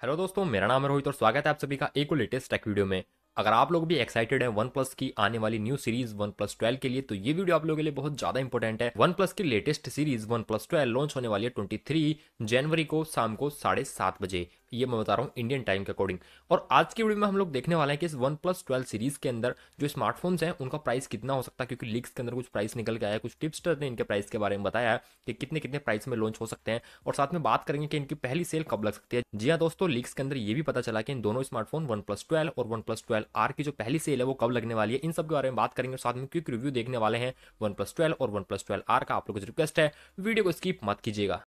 Hello दोस्तों, मेरा नाम है रोहित और स्वागत है आप सभी का एक लेटेस्ट टेक वीडियो में। अगर आप लोग भी एक्साइटेड हैं वन प्लस की आने वाली new series one plus twelve के लिए तो ये वीडियो आप लोगों के लिए बहुत ज़्यादा इंपॉर्टेंट है। वन प्लस की latest series OnePlus twelve launch होने वाली है ट्वेंटी थ्री जनवरी को शाम को साढ़े सात बजे। ये मैं बता रहा हूँ इंडियन टाइम के अकॉर्डिंग और आज की वीडियो में हम लोग देखने वाले हैं कि इस वन प्लस ट्वेल्व सीरीज़ के अंदर जो स्मार्टफोन्स हैं, उनका प्राइस कितना हो सकता है? क्योंकि लीक्स के अंदर कुछ प्राइस निकल के आया कुछ टिप्स ने इनके प्राइस के बारे में बताया है कि कितने कितने प्राइस में लॉन्च हो सकते हैं। और साथ में बात करेंगे कि इनकी पहली सेल कब लग सकती है। जी हाँ दोस्तों लीक्स के अंदर ये भी पता चला कि इन दोनों स्मार्टफ़ोन वन प्लस और वन प्लस ट्वेल्व आर की जो पहली सेल है, वो कब लगने वाली है? इन सब के बारे में बात करेंगे और साथ में क्विक रिव्यू देखने वाले हैं। वन प्लस ट्वेल्व और वन प्लस ट्वेल्व आर का आप लोगों रिक्वेस्ट है। वीडियो को स्कीप मत कीजिएगा।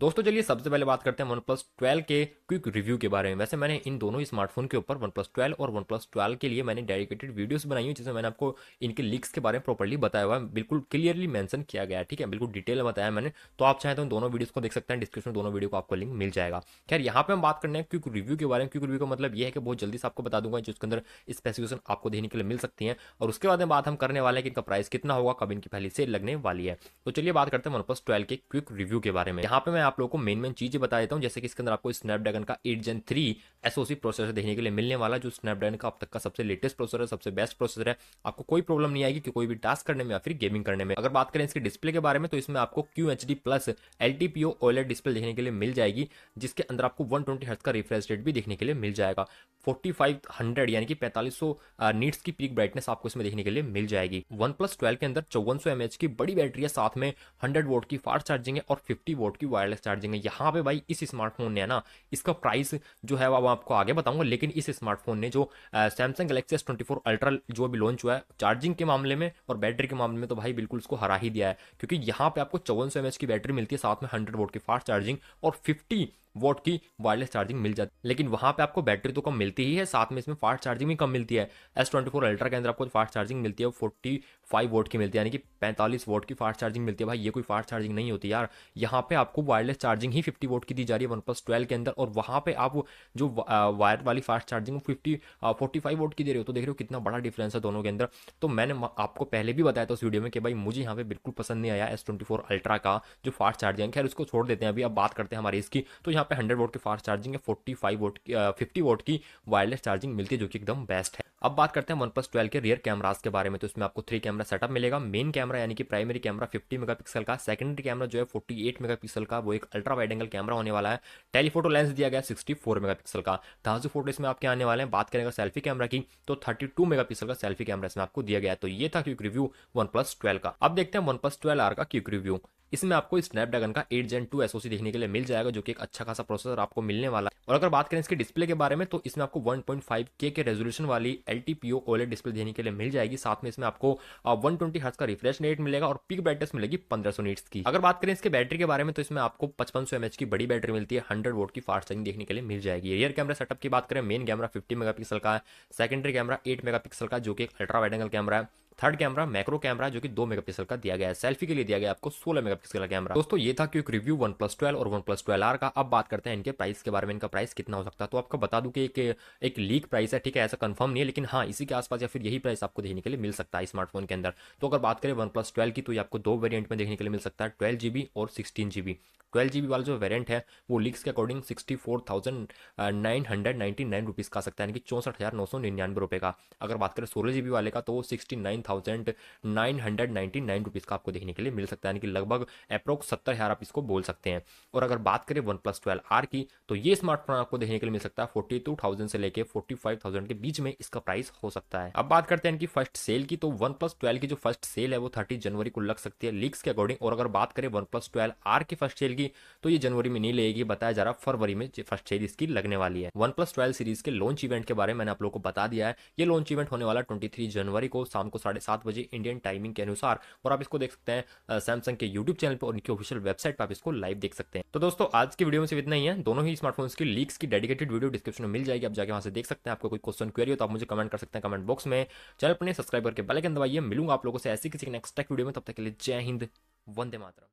दोस्तों, चलिए सबसे पहले बात करते हैं वन प्लस ट्वेल्व के क्विक रिव्यू के बारे में। वैसे मैंने इन दोनों स्मार्टफ़ोन के ऊपर वन प्लस ट्वेल्व और वन प्लस ट्वेल्व के लिए मैंने डेडिकेटेड वीडियोस बनाई हुई जिसमें मैंने आपको इनके लीक्स के बारे में प्रॉपर्ली बताया हुआ है। बिल्कुल क्लियरली मैंशन किया गया है, ठीक है? बिल्कुल डिटेल में बताया मैंने। तो आप चाहें तो दोनों वीडियोस को देख सकते हैं डिस्क्रिप्शन दोनों वीडियो को आपको लिंक मिल जाएगा। खैर, यहाँ पे हम बात करने हैं क्विक रिव्यू के बारे में। क्विक रिव्यू का मतलब यह है कि बहुत जल्दी से आपको बता दूँगा जिसके अंदर स्पेसिफिकेशन आपको देने के लिए मिल सकती है। और उसके बाद में बात हम करने वाले हैं कि इनका प्राइस कितना होगा, कब इनकी पहली सेल लगने वाली है। तो चलिए बात करते हैं वन प्लस के क्विक रिव्यू के बारे में। यहाँ पे मैं आप लोगों को मेन मेन चीज़ें बता देता हूँ, जैसे कि इसके अंदर आपको स्नैपड्रैगन का eight gen three SoC processor देखने के लिए मिलने वाला, जो स्नैपड्रैगन का अब तक का सबसे लेटेस्ट प्रोसेसर है, सबसे बेस्ट प्रोसेसर है। आपको कोई प्रॉब्लम नहीं आएगी कि कोई भी टास्क करने में या फिर गेमिंग करने में। अगर बात करें इसके डिस्प्ले के बारे में तो इसमें आपको Q H D plus L T P O OLED display देखने के लिए मिल जाएगी, जिसके अंदर आपको वन ट्वेंटी हर्ट्स का रिफ्रेश रेट भी देखने के लिए मिल जाएगा। फोर्टी फाइव हंड्रेड यानी कि पैंतालीस सौ नीट्स की पीक ब्राइटनेस आपको इसमें देखने के लिए मिल जाएगी। वन प्लस ट्वेल्व के अंदर चौवन सौ एमएच की बड़ी बैटरी है, साथ में हंड्रेड वोट की फास्ट चार्जिंग है और फिफ्टी वोट की वायरलेस चार्जिंग है यहाँ पे भाई इस स्मार्टफ़ोन ने ना, इसका प्राइस जो है वो आपको आगे बताऊँगा, लेकिन इस स्मार्टफ़ोन ने जो Samsung Galaxy S twenty four Ultra जो अभी लॉन्च हुआ है चार्जिंग के मामले में और बैटरी के मामले में तो भाई बिल्कुल उसको हरा ही दिया है। क्योंकि यहाँ पे आपको चौवन सौ की बैटरी मिलती है, साथ में हंड्रेड वोट की फास्ट चार्जिंग और फिफ्टी वोट की वायरलेस चार्जिंग मिल जाती है। लेकिन वहाँ पे आपको बैटरी तो कम मिलती ही है, साथ में इसमें फास्ट चार्जिंग भी कम मिलती है। एस ट्वेंटी फोर अल्ट्रा के अंदर आपको फास्ट चार्जिंग मिलती है फोर्टी फाइव वोट की मिलती है, यानी कि पैंतालीस वोट की फास्ट चार्जिंग मिलती है। भाई, ये कोई फास्ट चार्जिंग नहीं होती यार। यहाँ पे आपको वायरलेस चार्जिंग ही फिफ्टी वोट की दी जा रही है वन प्लस ट्वेल्व के अंदर। और वहाँ पे आप जो वायर वाली fast charging fifty forty five watt की दे रहे हो तो देख रहे हो कितना बड़ा डिफरेंस है दोनों के अंदर। तो मैंने आपको पहले भी बताया था उस वीडियो में कि भाई, मुझे यहाँ पे बिल्कुल पसंद नहीं आया एस ट्वेंटी फोर अल्ट्रा का जो फास्ट चार्जिंग खैर, उसको छोड़ देते हैं, अभी अब बात करते हैं हमारी इसकी। तो यहाँ पे हंड्रेड वोट की फास्ट चार्जिंग है, फोर्टी फाइव वोट की फिफ्टी वोट की वायरलेस चार्जिंग मिलती है, जो कि एकदम बेस्ट है। अब बात करते हैं वन प्लस ट्वेल्व के रियर कैमराज के बारे में तो इसमें आपको थ्री कैमरा सेटअप मिलेगा। मेन कैमरा यानी कि प्राइमरी कैमरा 50 मेगापिक्सल का सेकेंडरी कैमरा जो है 48 मेगापिक्सल का, वो एक अल्ट्रा वाइड एंगल कैमरा होने वाला है। टेलीफोटो लेंस दिया गया 64 मेगापिक्सल का। ताजू फ़ोटो इसमें आपके आने वाले हैं। बात करेंगे सेल्फी कैमरा की तो 32 मेगापिक्सल का सेल्फी कैमरा इसमें आपको दिया गया तो ये था क्यूक रिव्यू वन प्लस का। अब देखते हैं वन प्लस का क्यूक रिव्यू इसमें आपको स्नैपड्रैगन का एट जेन टू एसओसी देखने के लिए मिल जाएगा, जो कि एक अच्छा खासा प्रोसेसर आपको मिलने वाला है। और अगर बात करें इसके डिस्प्ले के बारे में तो इसमें आपको 1.5 के के रेजोल्यूशन वाली L T P OLED display देने के लिए मिल जाएगी। साथ में इसमें आपको वन ट्वेंटी का रिफ्रेश रेट मिलेगा और पिक ब्राइटनेस मिलेगी पंद्रह सौ की। अगर बात करें इसके बैटरी के बारे में तो इसमें आपको पचपन सौ की बड़ी बैटरी मिलती है हंड्रेड वोट की फास्ट चार्जिंग देखने के लिए मिल जाएगी। रियर कैमरा सेटअप की बात करें मेन कैमरा फिफ्टी मेगा का है सेकेंडरी कैमरा एट मेगा का जो कि एक अल्ट्रा वाइड एंगल कैमरा है। थर्ड कैमरा, मैक्रो कैमरा, जो कि दो मेगापिक्सल का दिया गया है। सेल्फी के लिए दिया गया आपको सोलह मेगापिक्सल का कैमरा। दोस्तों, ये था क्योंकि रिव्यू वन प्लस ट्वेल्व और वन प्लस ट्वेल्व आर का। अब बात करते हैं इनके प्राइस के बारे में। इनका प्राइस कितना हो सकता है? तो आपको बता दूँ कि एक एक लीक प्राइस है, ठीक है, ऐसा कंफर्म नहीं है, लेकिन हाँ इसी के आसपास या फिर यही प्राइस आपको देखने के लिए मिल सकता है स्मार्टफ़ोन के अंदर। तो अगर बात करें वन प्लस ट्वेल्व की तो ये आपको दो वेरियंट में देखने के लिए मिल सकता है ट्वेल्व जीबी और सिक्सटीन जीबी ट्वेल्व जी वाला जो वेरियंट है, वो लीक्स के according sixty four thousand nine hundred nine rupees का सकता है, यानी कि चौंसठ हज़ार का। अगर बात करें सोलह जी वाले का तो sixty nine thousand nine hundred ninety nine rupees का आपको देखने के लिए मिल सकता है। यानी कि लगभग अप्रोक्स सत्तर हज़ार आप इसको बोल सकते हैं। और अगर बात करें वन प्लस ट्वेल्व आर की तो ये स्मार्टफ़ोन आपको देखने के लिए मिल सकता है। फोर्टी टू थाउज़ेंड से लेकर फोर्टी फाइव थाउज़ेंड के बीच में इसका प्राइस हो सकता है। अब बात करते हैं इनकी फ़र्स्ट सेल की। तो वन प्लस ट्वेल्व की जो फ़र्स्ट सेल है, वो थर्टी जनवरी को लग सकती है लीक्स के अकॉर्डिंग और अगर बात करें वन प्लस ट्वेल्व आर की फ़र्स्ट सेल की तो ये जनवरी में नहीं लगेगी। बताया जा रहा फरवरी में फ़र्स्ट सेल इसकी लगने वाली है। वन प्लस ट्वेल्व सीरीज़ के लॉन्च इवेंट के बारे में मैंने आप लोगों को बता दिया है। ये लॉन्च इवेंट होने वाला ट्वेंटी जनवरी को, शाम को साढ़े सात बजे इंडियन टाइमिंग के अनुसार। और आप इसको देख सकते हैं सैमसंग के यूट्यूब चैनल पर उनकी ऑफिशियल वेबसाइट पर आप इसको लाइव देख सकते हैं। तो दोस्तों, आज की वीडियो में सिर्फ़ इतना ही है। दोनों ही स्मार्टफोन्स की लीक्स की डेडिकेटेड वीडियो डिस्क्रिप्शन में मिल जाएगी। आप जाके वहाँ से देख सकते हैं। आपको कोई क्वेश्चन क्वेरी हो तो आप मुझे कमेंट कर सकते हैं कमेंट बॉक्स में। चैनल अपने सब्सक्राइब करके बैलकन दबाइए। मिलूँगा आप लोगों से ऐसी किसी नेक्स्ट टेक वीडियो में। तब तक के लिए जय हिंद, वंदे मातरम।